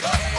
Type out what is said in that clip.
Bye.